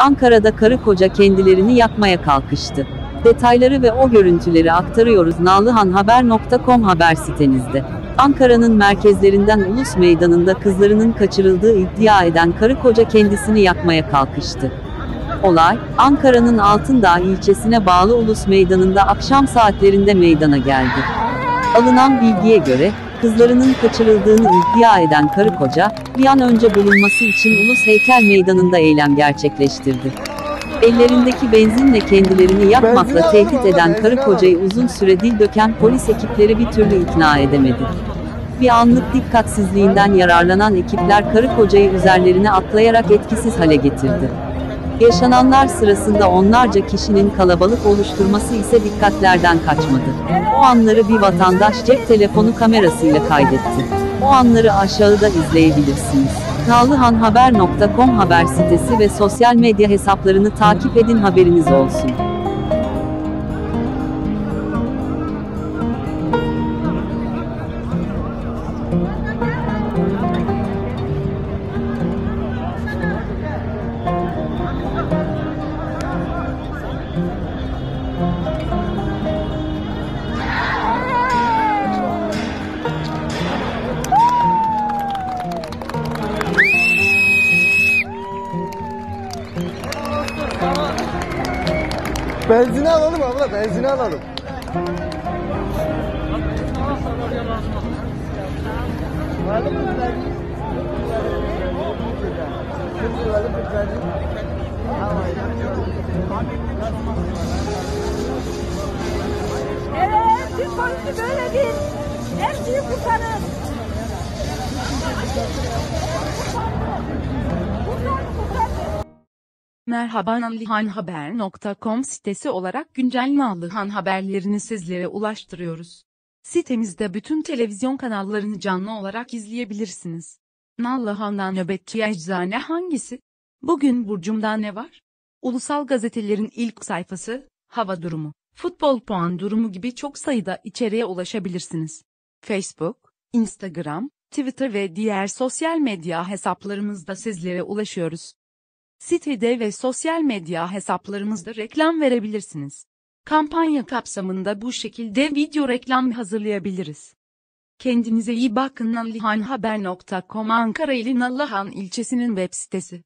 Ankara'da karı koca kendilerini yakmaya kalkıştı. Detayları ve o görüntüleri aktarıyoruz nallıhanhaber.com haber sitemizde. Ankara'nın merkezlerinden Ulus Meydanı'nda kızlarının kaçırıldığı iddia eden karı koca kendisini yakmaya kalkıştı. Olay, Ankara'nın Altındağ ilçesine bağlı Ulus Meydanı'nda akşam saatlerinde meydana geldi. Alınan bilgiye göre, kızlarının kaçırıldığını iddia eden karı koca, bir an önce bulunması için Ulus Heykel Meydanı'nda eylem gerçekleştirdi. Ellerindeki benzinle kendilerini yakmakla tehdit eden karı kocayı uzun süre dil döken polis ekipleri bir türlü ikna edemedi. Bir anlık dikkatsizliğinden yararlanan ekipler karı kocayı üzerlerine atlayarak etkisiz hale getirdi. Yaşananlar sırasında onlarca kişinin kalabalık oluşturması ise dikkatlerden kaçmadı. O anları bir vatandaş cep telefonu kamerasıyla kaydetti. O anları aşağıda izleyebilirsiniz. Nallıhanhaber.com haber sitesi ve sosyal medya hesaplarını takip edin haberiniz olsun. Benzini alalım abla, benzini alalım. Evet, Türk polisi böyledir. Her şeyi kurtarır. Kurtar, kurtar. Merhaba nallihanhaber.com sitesi olarak güncel Nallıhan haberlerini sizlere ulaştırıyoruz. Sitemizde bütün televizyon kanallarını canlı olarak izleyebilirsiniz. Nallıhan'dan nöbetçi eczane hangisi? Bugün Burcum'da ne var? Ulusal gazetelerin ilk sayfası, hava durumu, futbol puan durumu gibi çok sayıda içeriğe ulaşabilirsiniz. Facebook, Instagram, Twitter ve diğer sosyal medya hesaplarımızda sizlere ulaşıyoruz. Sitede ve sosyal medya hesaplarımızda reklam verebilirsiniz. Kampanya kapsamında bu şekilde video reklam hazırlayabiliriz. Kendinize iyi bakın nallihanhaber.com Ankara ili Nallıhan ilçesinin web sitesi.